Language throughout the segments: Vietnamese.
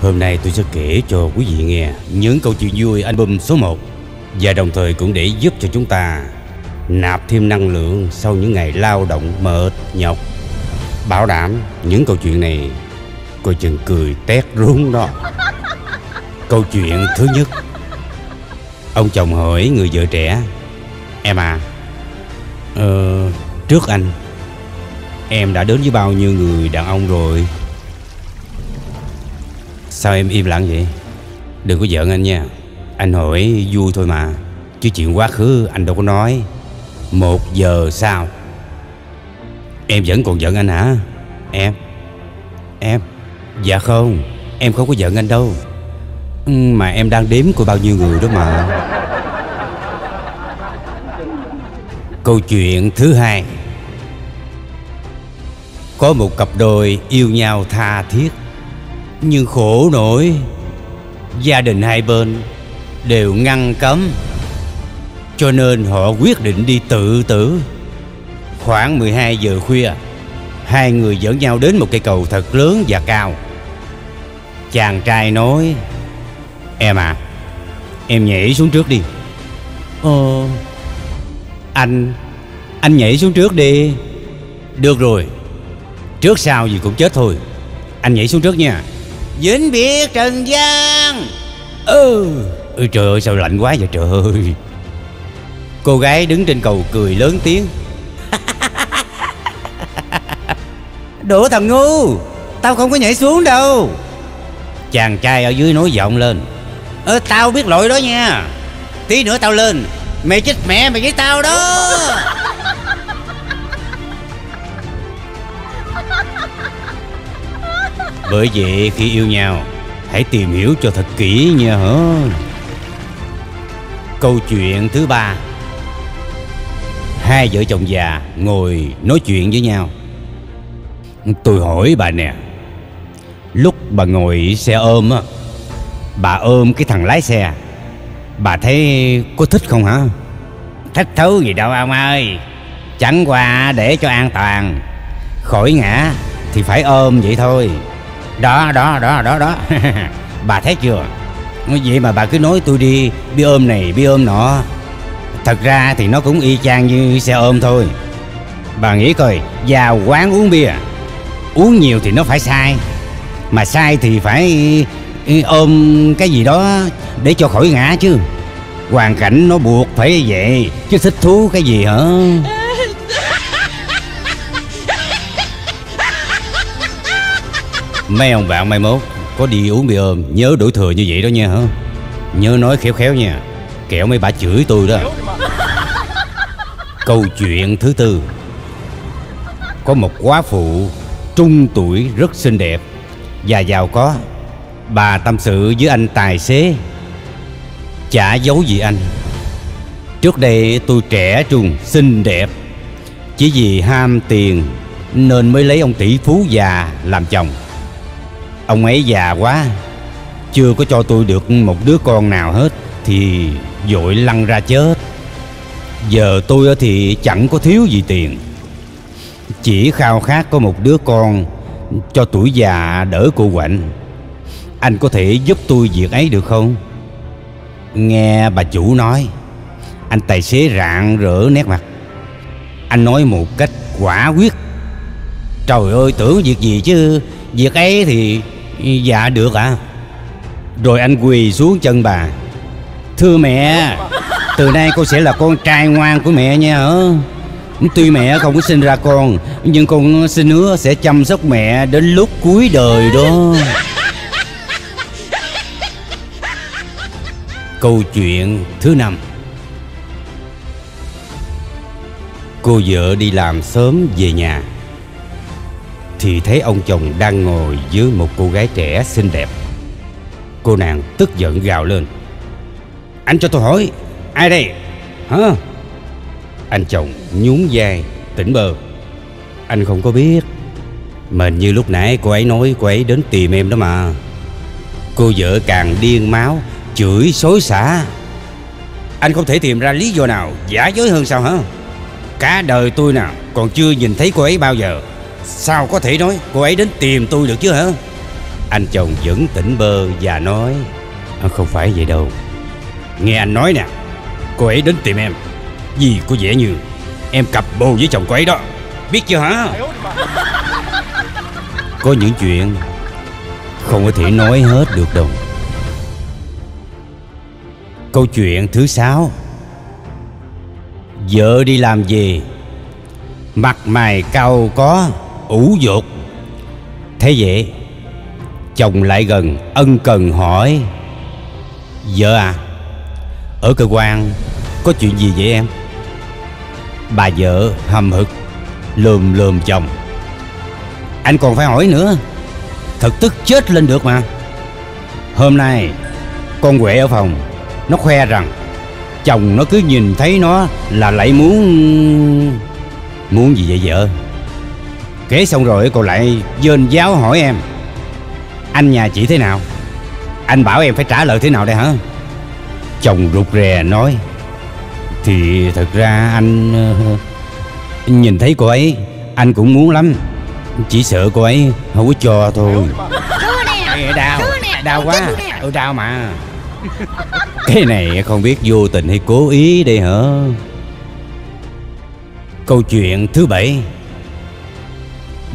Hôm nay tôi sẽ kể cho quý vị nghe những câu chuyện vui album số 1 và đồng thời cũng để giúp cho chúng ta nạp thêm năng lượng sau những ngày lao động mệt nhọc. Bảo đảm những câu chuyện này, coi chừng cười tét rúng đó. Câu chuyện thứ nhất Ông chồng hỏi người vợ trẻ, Em à Ờ Trước anh, Em đã đến với bao nhiêu người đàn ông rồi Sao em im lặng vậy? Đừng có giận anh nha. Anh hỏi vui thôi mà. Chứ chuyện quá khứ anh đâu có nói. Một giờ sau. Em vẫn còn giận anh hả? Em? Em? Dạ không. Em không có giận anh đâu. Mà em đang đếm của bao nhiêu người đó mà. Câu chuyện thứ hai. Có một cặp đôi yêu nhau tha thiết. Nhưng khổ nổi. Gia đình hai bên đều ngăn cấm Cho nên họ quyết định đi tự tử. Khoảng 12 giờ khuya Hai người dẫn nhau đến một cây cầu thật lớn và cao. Chàng trai nói Em à Em nhảy xuống trước đi. Ờ. Anh Anh nhảy xuống trước đi. Được rồi Trước sau gì cũng chết thôi. Anh nhảy xuống trước nha Vĩnh biệt Trần gian. Ừ. Ôi trời ơi sao lạnh quá vậy trời ơi. Cô gái đứng trên cầu cười lớn tiếng. Đổ thằng ngu Tao không có nhảy xuống đâu. Chàng trai ở dưới nói giọng lên. Ơ tao biết lỗi đó nha. Tí nữa tao lên Mày chết mẹ mày với tao đó Bởi vậy khi yêu nhau, Hãy tìm hiểu cho thật kỹ nha hả? Câu chuyện thứ ba. Hai vợ chồng già ngồi nói chuyện với nhau. Tôi hỏi bà nè, Lúc bà ngồi xe ôm á, Bà ôm cái thằng lái xe, Bà thấy có thích không hả? Thích thú gì đâu ông ơi, Chẳng qua để cho an toàn, Khỏi ngã Thì phải ôm vậy thôi. Đó đó đó đó đó. Bà thấy chưa? Vậy mà bà cứ nói tôi đi Bi ôm này bi ôm nọ. Thật ra thì nó cũng y chang như xe ôm thôi. Bà nghĩ coi Vào quán uống bia, Uống nhiều thì nó phải sai. Mà sai thì phải ừ, ôm cái gì đó để cho khỏi ngã chứ. Hoàn cảnh nó buộc phải vậy, chứ thích thú cái gì hả? Mấy ông bạn mai mốt có đi uống bia ôm nhớ đổi thừa như vậy đó nha hả? Nhớ nói khéo khéo nha kẻo mấy bà chửi tôi đó. Câu chuyện thứ tư. Có một quá phụ trung tuổi rất xinh đẹp. Và giàu có. Bà tâm sự với anh tài xế. Chả giấu gì anh. Trước đây tôi trẻ trung, xinh đẹp. Chỉ vì ham tiền Nên mới lấy ông tỷ phú già làm chồng. Ông ấy già quá, Chưa có cho tôi được một đứa con nào hết Thì vội lăn ra chết. Giờ tôi thì chẳng có thiếu gì tiền. Chỉ khao khát có một đứa con Cho tuổi già đỡ cô quạnh. Anh có thể giúp tôi việc ấy được không? Nghe bà chủ nói, Anh tài xế rạng rỡ nét mặt. Anh nói một cách quả quyết. Trời ơi, tưởng việc gì chứ? Việc ấy thì dạ được ạ. À? Rồi anh quỳ xuống chân bà. Thưa mẹ, Từ nay con sẽ là con trai ngoan của mẹ nha, hả? Tuy mẹ không có sinh ra con, Nhưng con xin hứa sẽ chăm sóc mẹ đến lúc cuối đời đó. Câu chuyện thứ năm. Cô vợ đi làm sớm về nhà. Thì thấy ông chồng đang ngồi dưới một cô gái trẻ xinh đẹp. Cô nàng tức giận gào lên. Anh cho tôi hỏi, Ai đây? Hả? Anh chồng nhún vai, tỉnh bơ. Anh không có biết mình như lúc nãy cô ấy nói cô ấy đến tìm em đó mà. Cô vợ càng điên máu, chửi xối xả. Anh không thể tìm ra lý do nào giả dối hơn sao hả? Cả đời tôi nào còn chưa nhìn thấy cô ấy bao giờ. Sao có thể nói cô ấy đến tìm tôi được chứ hả? Anh chồng vẫn tỉnh bơ và nói à, Không phải vậy đâu. Nghe anh nói nè Cô ấy đến tìm em Vì có vẻ như Em cặp bồ với chồng cô ấy đó. Biết chưa hả? Có những chuyện Không có thể nói hết được đâu. Câu chuyện thứ sáu. Vợ đi làm gì Mặt mày cau có ủ dột. Thế vậy, Chồng lại gần ân cần hỏi, Vợ à Ở cơ quan Có chuyện gì vậy em? Bà vợ hầm hực, Lườm lườm chồng. Anh còn phải hỏi nữa, Thật tức chết lên được mà. Hôm nay, Con quệ ở phòng, Nó khoe rằng Chồng nó cứ nhìn thấy nó Là lại muốn Muốn gì vậy vợ? Kể xong rồi cô lại dên giáo hỏi em. Anh nhà chị thế nào? Anh bảo em phải trả lời thế nào đây hả? Chồng rụt rè nói. Thì thật ra anh uh, Nhìn thấy cô ấy Anh cũng muốn lắm. Chỉ sợ cô ấy không có cho thôi. Ê, Đau Đau quá. Ừ đau mà. Cái này không biết vô tình hay cố ý đây hả? Câu chuyện thứ bảy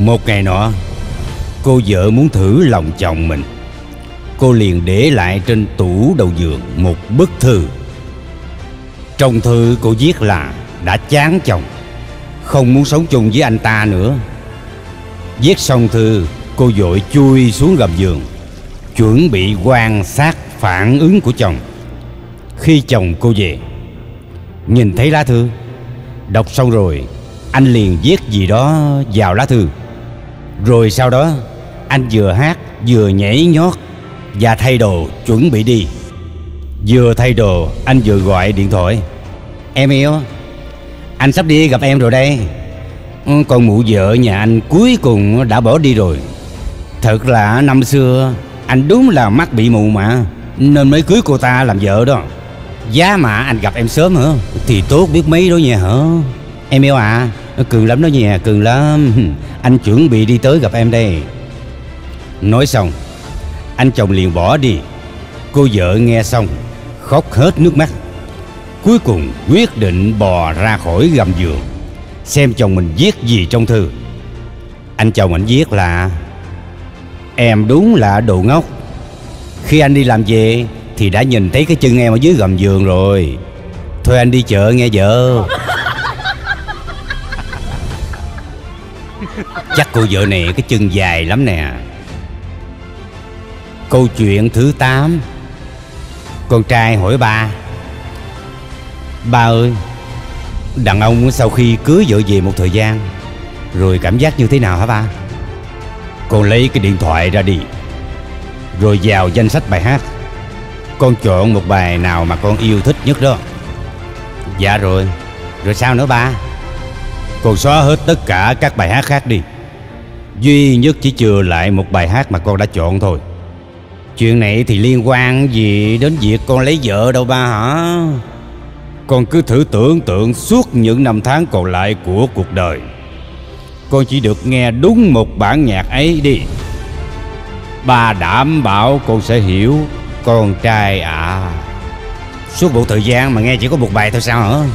một ngày nọ, Cô vợ muốn thử lòng chồng mình. Cô liền để lại trên tủ đầu giường Một bức thư. Trong thư cô viết là Đã chán chồng, Không muốn sống chung với anh ta nữa. Viết xong thư, Cô vội chui xuống gầm giường, Chuẩn bị quan sát phản ứng của chồng. Khi chồng cô về, Nhìn thấy lá thư, Đọc xong rồi, Anh liền viết gì đó vào lá thư. Rồi sau đó, Anh vừa hát, vừa nhảy nhót Và thay đồ chuẩn bị đi. Vừa thay đồ, Anh vừa gọi điện thoại. Em yêu, Anh sắp đi gặp em rồi đây. Ừ, Còn mụ vợ nhà anh cuối cùng đã bỏ đi rồi. Thật là năm xưa, Anh đúng là mắt bị mù mà, Nên mới cưới cô ta làm vợ đó. Giá mà anh gặp em sớm hả? Thì tốt biết mấy đó nha hả? Em yêu à Ờ, cường lắm đó nha Cường lắm. Anh chuẩn bị đi tới gặp em đây. Nói xong, Anh chồng liền bỏ đi. Cô vợ nghe xong, Khóc hết nước mắt. Cuối cùng, quyết định bò ra khỏi gầm giường, Xem chồng mình viết gì trong thư. Anh chồng anh viết là, Em đúng là đồ ngốc. Khi anh đi làm về Thì đã nhìn thấy cái chân em ở dưới gầm giường rồi. Thôi anh đi chợ nghe vợ. Chắc cô vợ này cái chân dài lắm nè. Câu chuyện thứ 8 Con trai hỏi ba. Ba ơi, Đàn ông sau khi cưới vợ về một thời gian, Rồi cảm giác như thế nào hả ba? Con lấy cái điện thoại ra đi, Rồi vào danh sách bài hát. Con chọn một bài nào mà con yêu thích nhất đó. Dạ rồi Rồi sao nữa ba? Con xóa hết tất cả các bài hát khác đi. Duy nhất chỉ chừa lại một bài hát mà con đã chọn thôi Chuyện này thì liên quan gì đến việc con lấy vợ đâu ba hả Con cứ thử tưởng tượng suốt những năm tháng còn lại của cuộc đời Con chỉ được nghe đúng một bản nhạc ấy đi Ba đảm bảo con sẽ hiểu Con trai ạ à. Suốt một thời gian mà nghe chỉ có một bài thôi sao hả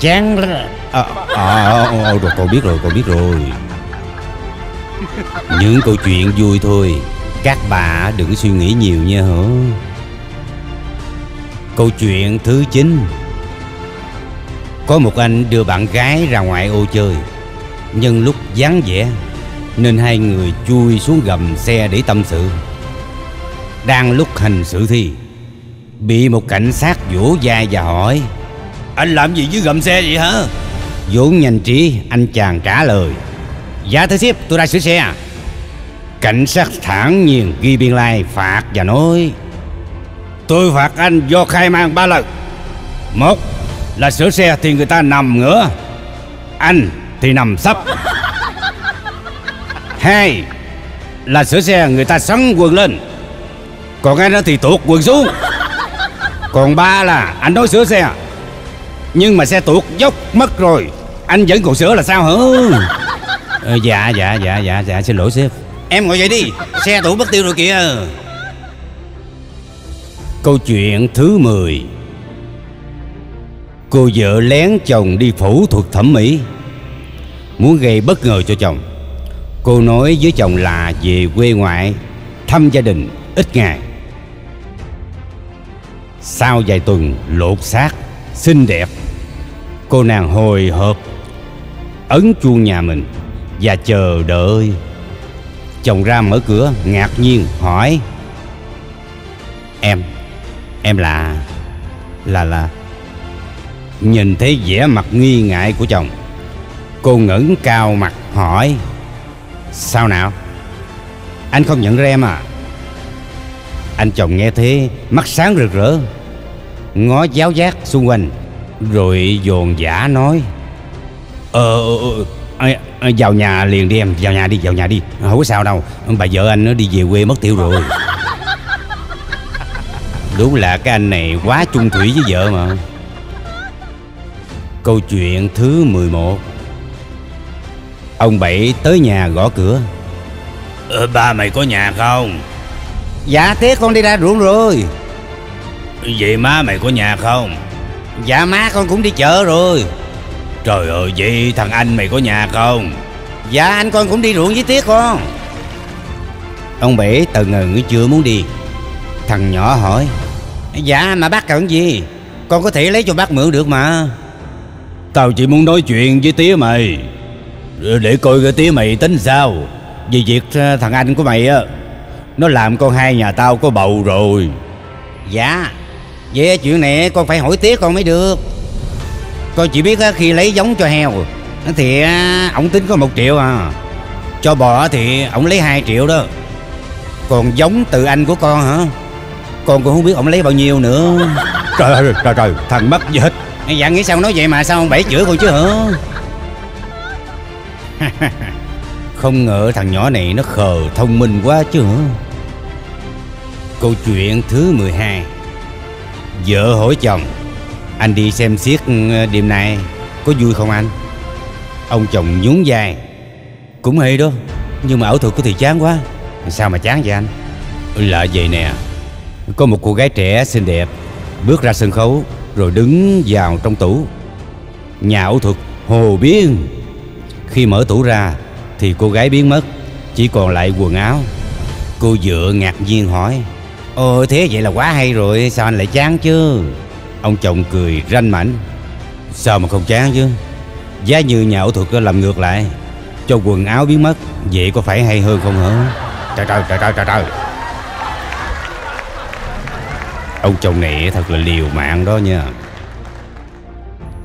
Chán lắm à, à, à, rồi con biết rồi con biết rồi những câu chuyện vui thôi, Các bà đừng suy nghĩ nhiều nha hả? Câu chuyện thứ 9 Có một anh đưa bạn gái ra ngoài ô chơi. Nhân lúc vắng vẻ, Nên hai người chui xuống gầm xe để tâm sự. Đang lúc hành sự thi Bị một cảnh sát vỗ vai và hỏi, Anh làm gì dưới gầm xe vậy hả? Vốn nhanh trí, anh chàng trả lời Dạ thưa sếp, tôi đã sửa xe à. Cảnh sát thản nhiên ghi biên lai, phạt và nói, Tôi phạt anh do khai mang ba lần. Một là sửa xe thì người ta nằm ngửa, Anh thì nằm sấp. Hai là sửa xe người ta sắn quần lên, Còn anh thì tuột quần xuống. Còn ba là anh nói sửa xe, Nhưng mà xe tuột dốc mất rồi, Anh vẫn còn sửa là sao hả? Ờ, Dạ dạ dạ dạ dạ xin lỗi sếp. Em ngồi dậy đi Xe tủ mất tiêu rồi kìa. Câu chuyện thứ 10 Cô vợ lén chồng đi phẫu thuật thẩm mỹ. Muốn gây bất ngờ cho chồng Cô nói với chồng là về quê ngoại Thăm gia đình ít ngày. Sau vài tuần lột xác Xinh đẹp Cô nàng hồi hộp Ấn chuông nhà mình và chờ đợi. Chồng ra mở cửa ngạc nhiên hỏi. Em Em là Là là. Nhìn thấy vẻ mặt nghi ngại của chồng Cô ngẩng cao mặt hỏi. Sao nào? Anh không nhận ra em à? Anh chồng nghe thế Mắt sáng rực rỡ. Ngó giáo giác xung quanh Rồi dồn giả nói. Ờ, ờ, ờ vào nhà liền đi em Vào nhà đi vào nhà đi. Không có sao đâu. Bà vợ anh nó đi về quê mất tiêu rồi. Đúng là cái anh này quá chung thủy với vợ mà. Câu chuyện thứ 11 Ông Bảy tới nhà gõ cửa. Ờ, Ba mày có nhà không? Dạ thế con đi ra ruộng rồi. Vậy má mày có nhà không? Dạ má con cũng đi chợ rồi Trời ơi vậy thằng anh mày có nhà không? Dạ anh con cũng đi ruộng với tiếc con. Ông Bảy tờ ngần chưa muốn đi. Thằng nhỏ hỏi. Dạ mà bác cần gì? Con có thể lấy cho bác mượn được mà. Tao chỉ muốn nói chuyện với tía mày. Để coi cái tía mày tính sao. Vì việc ờ, thằng anh của mày á Nó làm con hai nhà tao có bầu rồi. Dạ. Vậy chuyện này con phải hỏi tía con mới được Con chỉ biết khi lấy giống cho heo. Thì ổng tính có một triệu à. Cho bò thì ổng lấy 2 triệu đó. Còn giống từ anh của con hả? Con cũng không biết ổng lấy bao nhiêu nữa. Trời ơi trời trời thằng mất gì hết. Dạ nghĩ sao nói vậy mà sao ông bảy chữa con chứ hả? Không ngờ thằng nhỏ này nó khờ thông minh quá chứ hả? Câu chuyện thứ 12 Vợ hỏi chồng anh đi xem xiết ừ, đêm nay Có vui không anh? Ông chồng nhún dài Cũng hay đó, Nhưng mà ảo thuật có thì chán quá. Sao mà chán vậy anh? Là vậy nè. Có một cô gái trẻ xinh đẹp Bước ra sân khấu rồi đứng vào trong tủ. Nhà ảo thuật hồ biến. Khi mở tủ ra thì cô gái biến mất, chỉ còn lại quần áo. Cô dựa ngạc nhiên hỏi ồ thế vậy là quá hay rồi, sao anh lại chán chứ? Ông chồng cười ranh mảnh. Sao mà không chán chứ? Giá như nhà ảo thuật làm ngược lại. Cho quần áo biến mất, vậy có phải hay hơn không hả? Trời trời trời trời trời trời. Ông chồng này thật là liều mạng đó nha.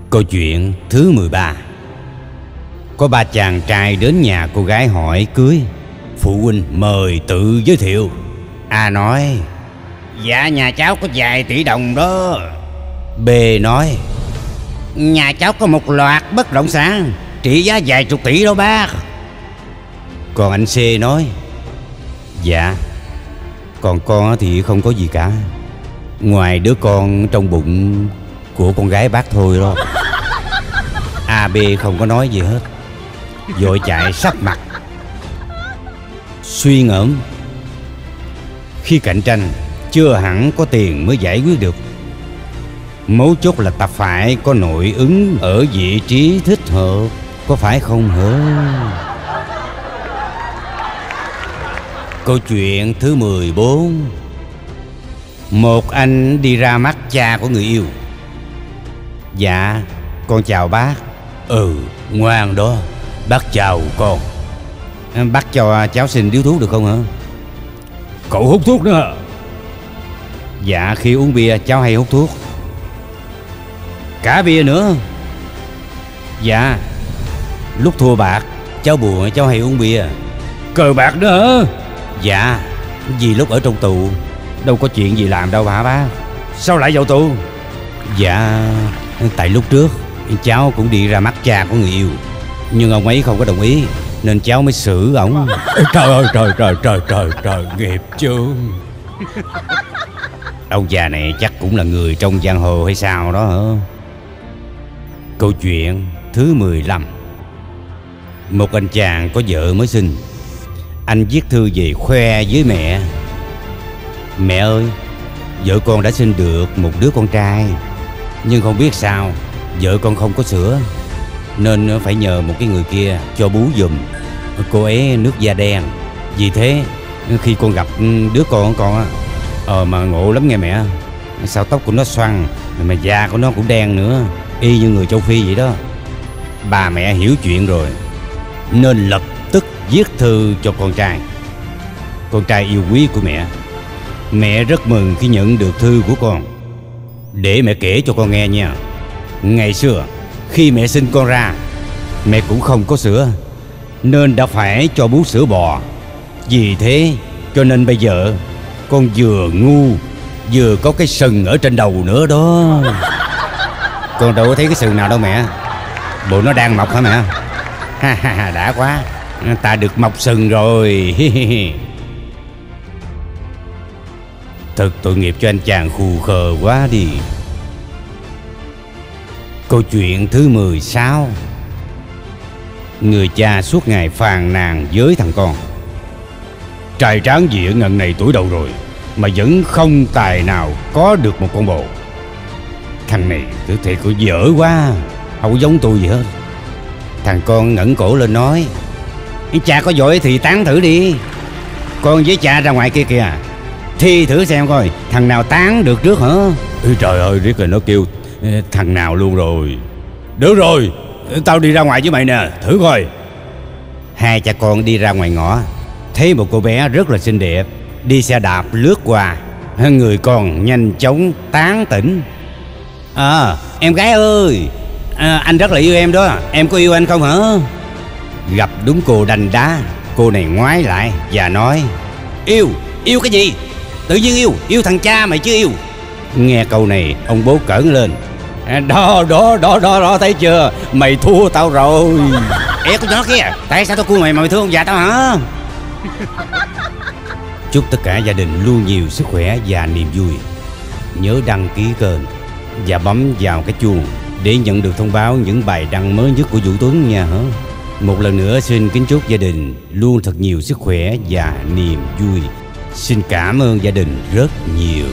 Câu chuyện thứ 13 Có ba chàng trai đến nhà cô gái hỏi cưới. Phụ huynh mời tự giới thiệu. A nói Dạ nhà cháu có vài tỷ đồng đó. B nói, Nhà cháu có một loạt bất động sản, Trị giá vài chục tỷ đó, bác. Còn anh C nói Dạ Còn con thì không có gì cả. Ngoài đứa con trong bụng của con gái bác thôi đó. AB không có nói gì hết, Vội chạy sắc mặt. Suy ngẫm, Khi cạnh tranh, Chưa hẳn có tiền mới giải quyết được Mấu chốt là ta phải có nội ứng Ở vị trí thích hợp, Có phải không hả? Câu chuyện thứ 14 một anh đi ra mắt cha của người yêu. Dạ Con chào bác. Ừ ngoan đó. Bác chào con. Bác cho cháu xin điếu thuốc được không hả? Cậu hút thuốc nữa Dạ khi uống bia, cháu hay hút thuốc. Cả bia nữa. Dạ. Lúc thua bạc Cháu buồn cháu hay uống bia. Cờ bạc nữa Dạ. Vì lúc ở trong tù Đâu có chuyện gì làm đâu hả bác Sao lại vào tù? Dạ. Tại lúc trước Cháu cũng đi ra mắt cha của người yêu. Nhưng ông ấy không có đồng ý Nên cháu mới xử ổng. Trời ơi trời trời trời trời trời Nghiệp chương Ông già này chắc cũng là người trong giang hồ hay sao đó hả Câu chuyện thứ 15 Một anh chàng có vợ mới sinh. Anh viết thư về khoe với mẹ. Mẹ ơi, Vợ con đã sinh được một đứa con trai. Nhưng không biết sao, Vợ con không có sữa. Nên phải nhờ một cái người kia cho bú giùm. Cô ấy nước da đen. Vì thế, khi con gặp đứa con của con Ờ mà ngộ lắm nghe mẹ. Sao tóc của nó xoăn, Mà da của nó cũng đen nữa. Y như người châu Phi vậy đó. Bà mẹ hiểu chuyện rồi, Nên lập tức viết thư cho con trai. Con trai yêu quý của mẹ. Mẹ rất mừng khi nhận được thư của con. Để mẹ kể cho con nghe nha. Ngày xưa, Khi mẹ sinh con ra, Mẹ cũng không có sữa, Nên đã phải cho bú sữa bò. Vì thế, cho nên bây giờ, Con vừa ngu, Vừa có cái sừng ở trên đầu nữa đó. Con đâu có thấy cái sừng nào đâu mẹ. Bộ nó đang mọc hả mẹ? Ha ha ha, đã quá. Ta được mọc sừng rồi. Thật tội nghiệp cho anh chàng khù khờ quá đi. Câu chuyện thứ 16 Người cha suốt ngày phàn nàn với thằng con. Trai tráng dĩa ngần này tuổi đầu rồi, Mà vẫn không tài nào có được một con bồ. Thằng này thứ thiệt của dở quá Không giống tôi gì hết. Thằng con ngẩng cổ lên nói Cha có giỏi thì tán thử đi. Con với cha ra ngoài kia kìa Thi thử xem coi Thằng nào tán được trước hả? Ê, Trời ơi riết rồi nó kêu Thằng nào luôn rồi? Được rồi Tao đi ra ngoài với mày nè Thử coi. Hai cha con đi ra ngoài ngõ Thấy một cô bé rất là xinh đẹp Đi xe đạp lướt qua. Người con nhanh chóng tán tỉnh À em gái ơi. À, Anh rất là yêu em đó. Em có yêu anh không hả? Gặp đúng cô đành đá. Cô này ngoái lại và nói Yêu, yêu cái gì? Tự nhiên yêu, yêu thằng cha mày chứ yêu. Nghe câu này ông bố cẩn lên. À, Đó, đó, đó, đó, đó thấy chưa? Mày thua tao rồi. Ê con nhỏ kia Tại sao tao cua mày mà mày thương ông già tao hả? Chúc tất cả gia đình luôn nhiều sức khỏe và niềm vui. Nhớ đăng ký kênh và bấm vào cái chuông Để nhận được thông báo những bài đăng mới nhất của Vũ Tuấn nha hả? Một lần nữa, xin kính chúc gia đình luôn thật nhiều sức khỏe và niềm vui. Xin cảm ơn gia đình rất nhiều.